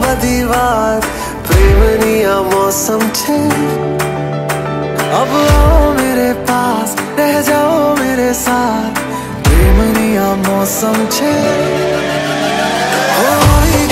બધી વાત પ્રેમની આ મોસમ છે અબ આવો મેરે પાસ રહ જાઓ મેરે સાથ પ્રેમની આ મોસમ છે હોય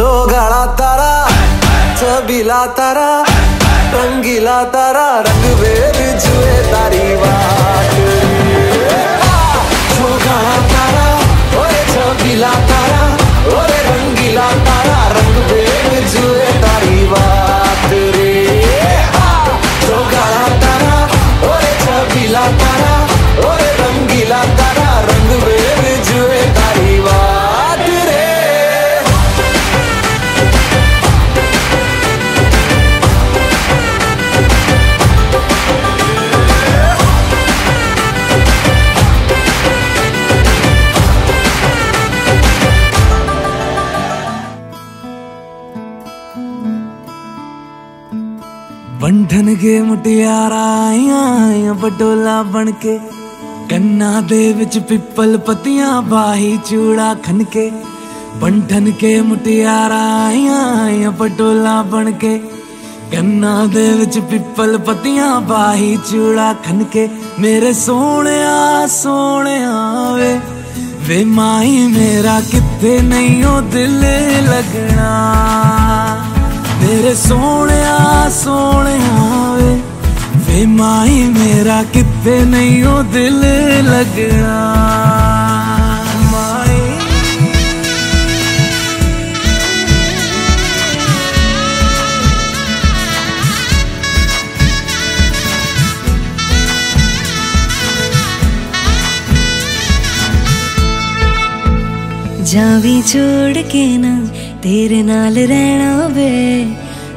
सोगाड़ा तारा छबीला तारा रंगीला तारा रंग वेद जुए तारी बात ਬੰਧਨ ਕੇ ਮੁਟਿਆਰਾਂ ਆਈਆਂ ਆਈਆਂ ਪਟੋਲਾ ਬਣ ਕੇ। ਕੰਨਾਂ ਦੇ ਵਿੱਚ ਪਿੱਪਲ ਪੱਤੀਆਂ ਬਾਹੀ ਚੂੜਾ ਖਨ ਕੇ ਬੰਧਨ ਕੇ ਮੁਟਿਆਰਾਂ ਆਈਆਂ ਆਈਆਂ ਬਣ ਕੇ। ਕੰਨਾਂ ਦੇ ਵਿੱਚ ਪਿੱਪਲ ਪਤੀਆਂ ਬਾਹੀ ਚੂੜਾ ਖਨ ਕੇ ਮੇਰੇ ਸੋਹਣਿਆ ਸੋਹਣਿਆ ਵੇ। ਵੇ ਮਾਈ, ਮੇਰਾ ਕਿੱਥੇ ਨਹੀਂ ਉਹ ਦਿਲ ਲੱਗਣਾ। मेरे सोने सोने वे। वे माई मेरा कितने नहीं हो दिल लगना जावी छोड़ के ना, तेरे नाल रहना वे।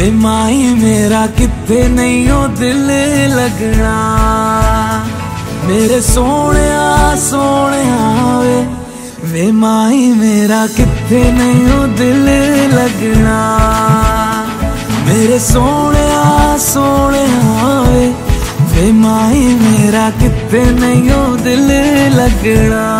ਵੇ ਮਾਈ ਮੇਰਾ ਕਿੱਥੇ ਨਹੀਂ ਉਹ ਦਿਲ ਲੱਗਣਾ ਮੇਰੇ ਸੋਹਣਿਆ ਸੋਹਣਿਆ ਵੇ ਵੇ ਮਾਈ ਮੇਰਾ ਕਿੱਥੇ ਨਹੀਂ ਉਹ ਦਿਲ ਲੱਗਣਾ ਮੇਰੇ ਸੋਹਣਿਆ ਸੋਹਣਿਆ ਵੇ ਵੇ ਮਾਈ ਮੇਰਾ ਕਿੱਥੇ ਨਹੀਂ ਉਹ ਦਿਲ ਲੱਗਣਾ